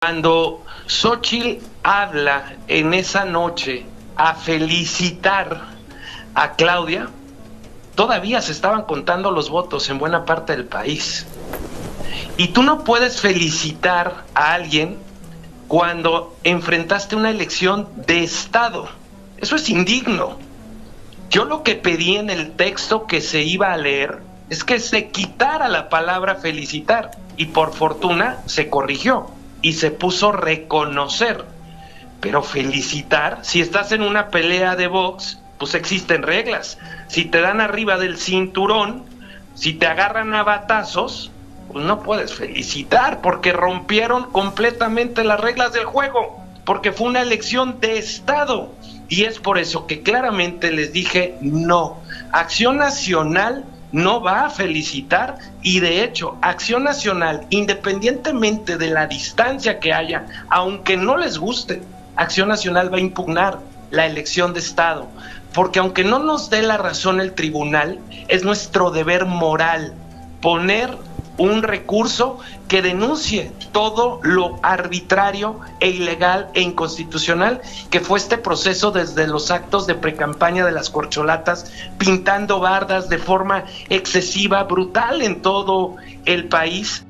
Cuando Xochitl habla en esa noche a felicitar a Claudia, todavía se estaban contando los votos en buena parte del país. Y tú no puedes felicitar a alguien cuando enfrentaste una elección de Estado. Eso es indigno. Yo lo que pedí en el texto que se iba a leer es que se quitara la palabra felicitar y por fortuna se corrigió y se puso reconocer. Pero felicitar, si estás en una pelea de box, pues existen reglas. Si te dan arriba del cinturón, si te agarran a batazos, pues no puedes felicitar porque rompieron completamente las reglas del juego, porque fue una elección de Estado. Y es por eso que claramente les dije no. Acción Nacional no va a felicitar. Y de hecho Acción Nacional, independientemente de la distancia que haya, aunque no les guste, Acción Nacional va a impugnar la elección de Estado, porque aunque no nos dé la razón el tribunal, es nuestro deber moral poner un recurso que denuncie todo lo arbitrario e ilegal e inconstitucional que fue este proceso desde los actos de precampaña de las corcholatas, pintando bardas de forma excesiva, brutal en todo el país